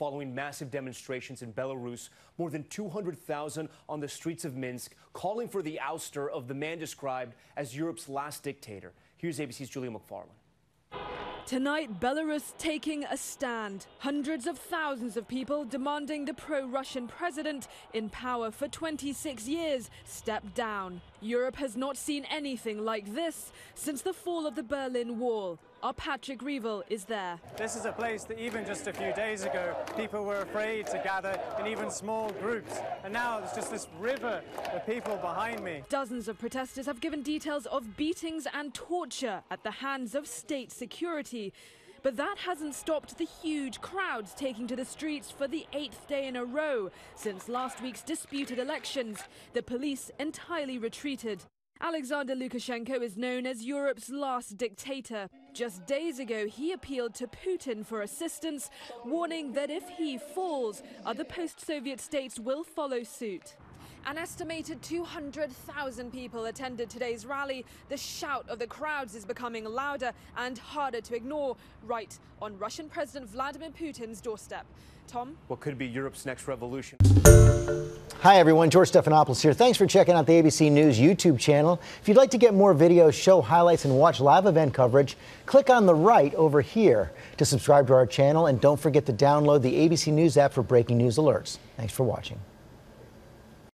following massive demonstrations in Belarus. More than 200,000 on the streets of Minsk, calling for the ouster of the man described as Europe's last dictator. Here's ABC's Julia MacFarlane. Tonight, Belarus taking a stand. Hundreds of thousands of people demanding the pro Russian president, in power for 26 years, step down. Europe has not seen anything like this since the fall of the Berlin Wall. Our Patrick Reevell is there. This is a place that even just a few days ago, people were afraid to gather in even small groups. And now it's just this river of people behind me. Dozens of protesters have given details of beatings and torture at the hands of state security. But that hasn't stopped the huge crowds taking to the streets for the eighth day in a row since last week's disputed elections. The police entirely retreated. Alexander Lukashenko is known as Europe's last dictator. Just days ago, he appealed to Putin for assistance, warning that if he falls, other post Soviet states will follow suit. An estimated 200,000 people attended today's rally. The shout of the crowds is becoming louder and harder to ignore right on Russian President Vladimir Putin's doorstep. Tom? What could be Europe's next revolution? Hi, everyone. George Stephanopoulos here. Thanks for checking out the ABC News YouTube channel. If you'd like to get more videos, show highlights, and watch live event coverage, click on the right over here to subscribe to our channel. And don't forget to download the ABC News app for breaking news alerts. Thanks for watching.